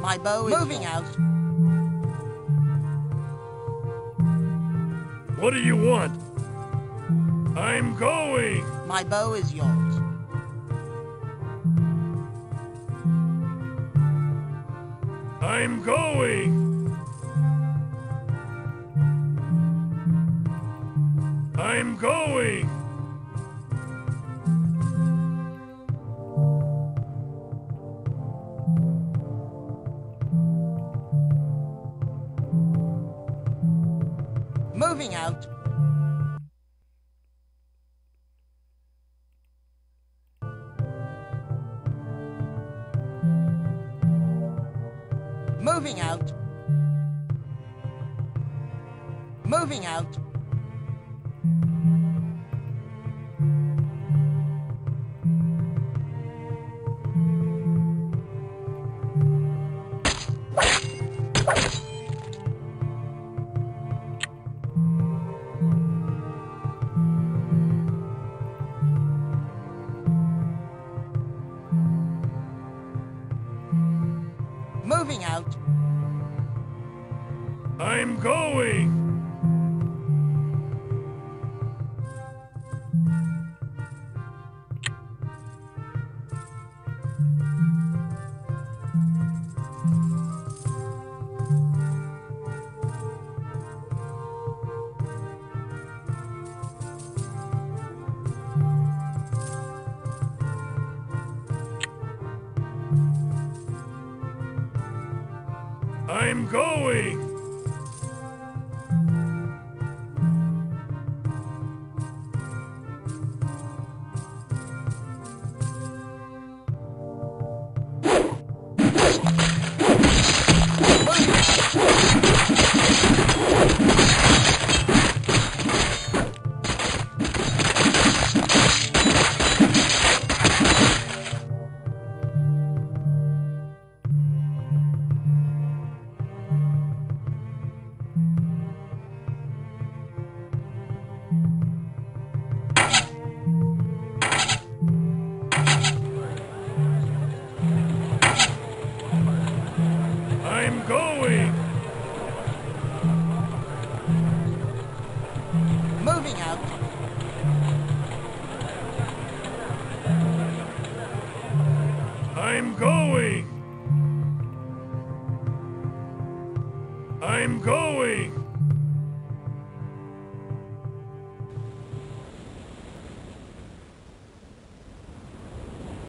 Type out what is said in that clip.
My bow is moving out. What do you want? I'm going. My bow is yours. I'm going. I'm going. Moving out. Moving out. Moving out. Moving out. I'm going. I'm going. I'm I'm going. I'm going.